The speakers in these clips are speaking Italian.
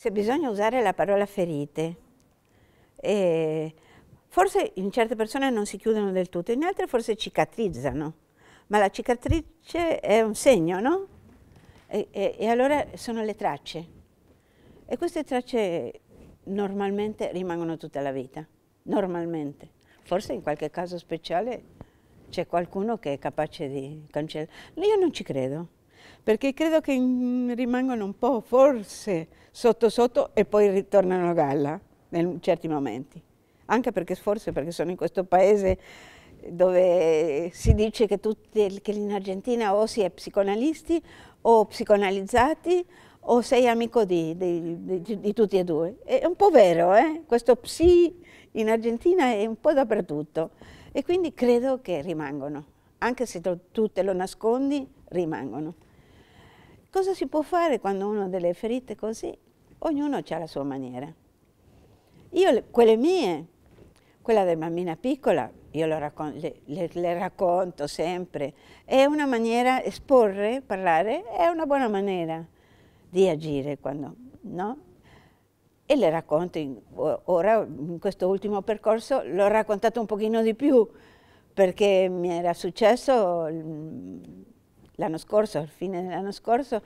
Se bisogna usare la parola ferite, eh, forse in certe persone non si chiudono del tutto, in altre forse cicatrizzano, ma la cicatrice è un segno, no? E, e, e allora sono le tracce. E queste tracce normalmente rimangono tutta la vita, normalmente. Forse in qualche caso speciale c'è qualcuno che è capace di cancellare. Io non ci credo perché credo che rimangano un po' forse sotto sotto e poi ritornano a galla in certi momenti. Anche perché forse perché sono in questo paese dove si dice che, tutti, che in Argentina o si è psicoanalisti o psicoanalizzati o sei amico di, di, di, di tutti e due. È un po' vero, eh? questo psi in Argentina è un po' dappertutto e quindi credo che rimangono, anche se tu te lo nascondi, rimangono. Cosa si può fare quando uno ha delle ferite così? Ognuno ha la sua maniera. Io, quelle mie, quella della bambina piccola, io le, le, le, racconto sempre. È una maniera, esporre, parlare, è una buona maniera di agire quando, no? E le racconto, in, ora in questo ultimo percorso l'ho raccontato un pochino di più, perché mi era successo l'anno scorso, al fine dell'anno scorso,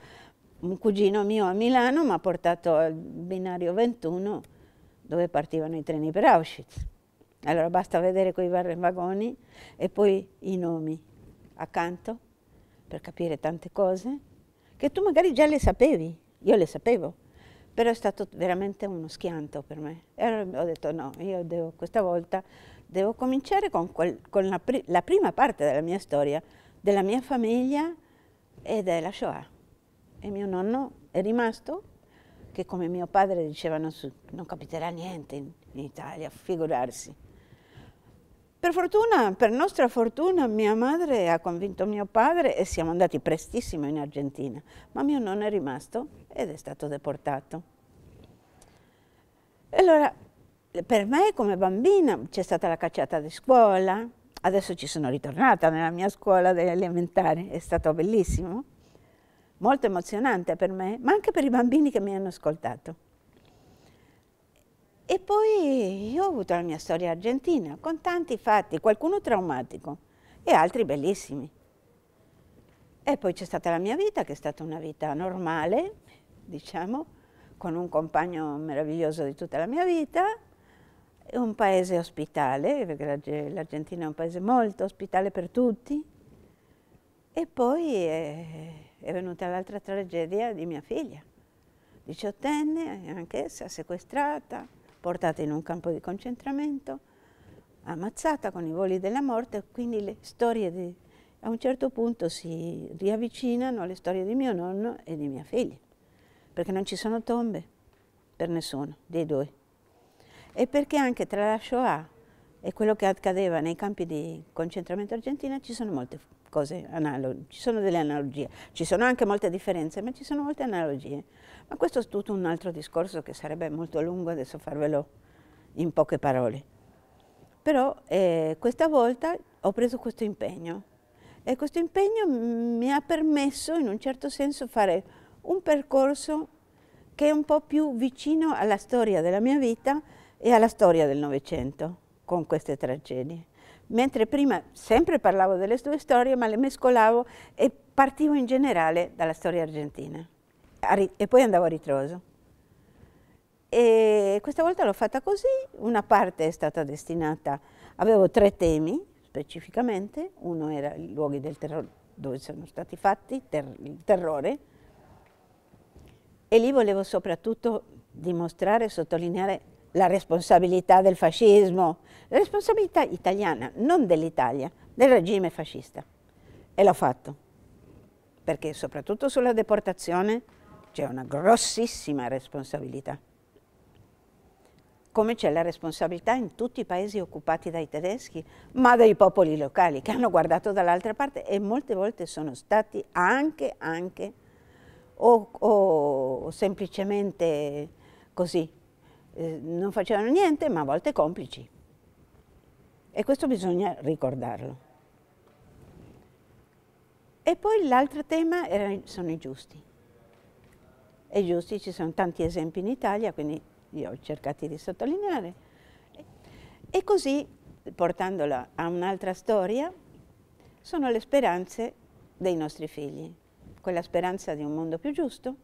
un cugino mio a Milano mi ha portato al binario 21 dove partivano i treni per Auschwitz. Allora basta vedere quei vagoni e poi i nomi accanto per capire tante cose che tu magari già le sapevi, io le sapevo, però è stato veramente uno schianto per me. E allora ho detto no, io devo, questa volta devo cominciare con, quel, con la, la prima parte della mia storia, della mia famiglia ed è la Shoah. E mio nonno è rimasto, che come mio padre diceva non, non capiterà niente in, in Italia, figurarsi. Per fortuna, per nostra fortuna, mia madre ha convinto mio padre e siamo andati prestissimo in Argentina, ma mio nonno è rimasto ed è stato deportato. E allora, per me come bambina c'è stata la cacciata di scuola, Adesso ci sono ritornata nella mia scuola delle elementari, è stato bellissimo, molto emozionante per me, ma anche per i bambini che mi hanno ascoltato. E poi io ho avuto la mia storia argentina, con tanti fatti, qualcuno traumatico e altri bellissimi. E poi c'è stata la mia vita, che è stata una vita normale, diciamo, con un compagno meraviglioso di tutta la mia vita, è un paese ospitale, perché l'Argentina è un paese molto ospitale per tutti. E poi è, è venuta l'altra tragedia di mia figlia, diciottenne, anch'essa sequestrata, portata in un campo di concentramento, ammazzata con i voli della morte, quindi le storie di, a un certo punto si riavvicinano alle storie di mio nonno e di mia figlia, perché non ci sono tombe per nessuno dei due e perché anche tra la Shoah e quello che accadeva nei campi di concentramento argentina ci sono molte cose analoghe, ci sono delle analogie, ci sono anche molte differenze, ma ci sono molte analogie. Ma questo è tutto un altro discorso che sarebbe molto lungo adesso farvelo in poche parole. Però eh, questa volta ho preso questo impegno e questo impegno mi ha permesso in un certo senso fare un percorso che è un po' più vicino alla storia della mia vita e alla storia del Novecento con queste tragedie. Mentre prima sempre parlavo delle due storie, ma le mescolavo e partivo in generale dalla storia argentina. E poi andavo a ritroso. E questa volta l'ho fatta così, una parte è stata destinata, avevo tre temi specificamente, uno era i luoghi del terrore, dove sono stati fatti, ter il terrore, e lì volevo soprattutto dimostrare sottolineare la responsabilità del fascismo, la responsabilità italiana, non dell'Italia, del regime fascista. E l'ho fatto, perché soprattutto sulla deportazione c'è una grossissima responsabilità. Come c'è la responsabilità in tutti i paesi occupati dai tedeschi, ma dai popoli locali che hanno guardato dall'altra parte e molte volte sono stati anche, anche o, o semplicemente così eh, non facevano niente, ma a volte complici. E questo bisogna ricordarlo. E poi l'altro tema era, sono i giusti. e giusti, ci sono tanti esempi in Italia, quindi io ho cercato di sottolineare. E così, portandola a un'altra storia, sono le speranze dei nostri figli, quella speranza di un mondo più giusto.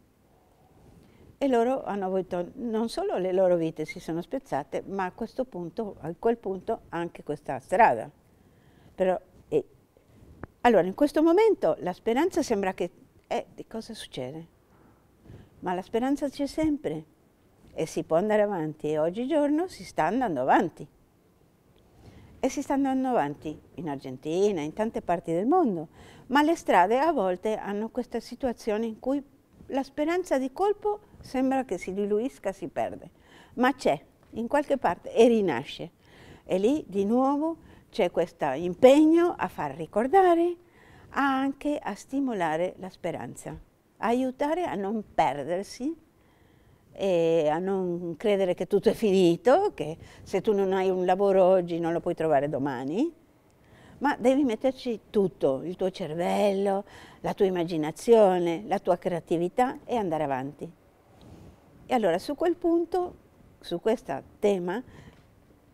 E loro hanno avuto, non solo le loro vite si sono spezzate, ma a questo punto, a quel punto, anche questa strada. Però, e, allora, in questo momento la speranza sembra che, eh, di cosa succede? ma la speranza c'è sempre e si può andare avanti e oggigiorno si sta andando avanti. E si sta andando avanti in Argentina, in tante parti del mondo, ma le strade a volte hanno questa situazione in cui la speranza di colpo sembra che si diluisca, si perde, ma c'è in qualche parte e rinasce. E lì di nuovo c'è questo impegno a far ricordare, anche a stimolare la speranza aiutare a non perdersi e a non credere che tutto è finito, che se tu non hai un lavoro oggi non lo puoi trovare domani, ma devi metterci tutto, il tuo cervello, la tua immaginazione, la tua creatività e andare avanti. E allora su quel punto, su questo tema,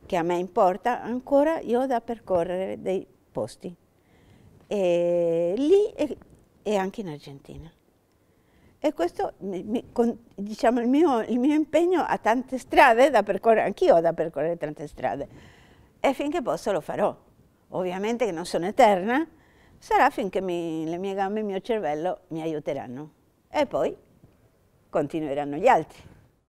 che a me importa, ancora io ho da percorrere dei posti. E lì e, e anche in Argentina. E questo, diciamo, il mio, il mio impegno ha tante strade da percorrere, anch'io ho da percorrere tante strade, e finché posso lo farò. Ovviamente che non sono eterna, sarà finché mi, le mie gambe e il mio cervello mi aiuteranno. E poi continueranno gli altri.